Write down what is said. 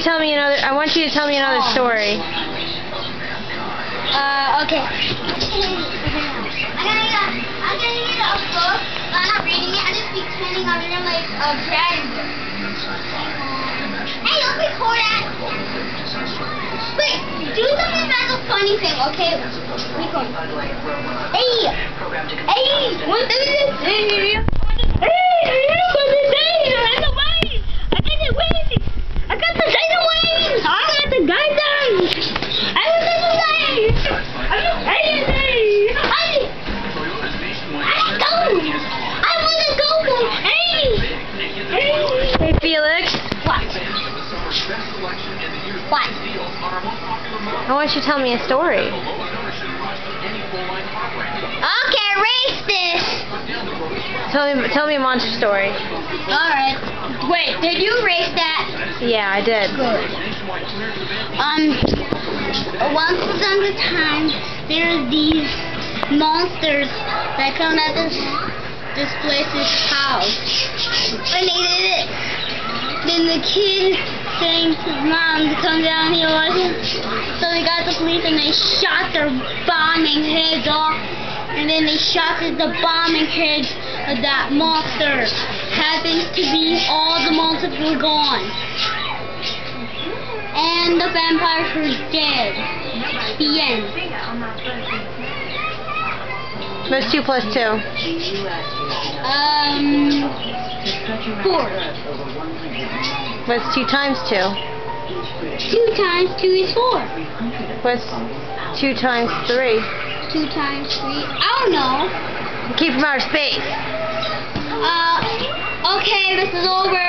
you tell me another. I want you to tell me another Oh. story. Uh, okay. I'm gonna get, I'm gonna get a book, but I'm not reading it. I'm just pretending I'm reading like a dragon. Hey, don't record that. Wait, do something that's a funny thing, okay? Record. Hey, What? I want you to tell me a story. Okay, erase this. Tell me, tell me a monster story. Alright. Wait, did you erase that? Yeah, I did. Good. Um, once upon a time, there are these monsters that come at this this place's house. And they did it. Then the kid his mom to come down here with him. So they got the police and they shot their bombing heads off. And then they shot the bombing heads of that monster. Happens to be all the monsters were gone. And the vampires were dead. The end. What's two plus two? Um, four. What's two times two? Two times two is four. What's two times three? Two times three. I don't know. Keep from outer space. Uh, okay, this is over.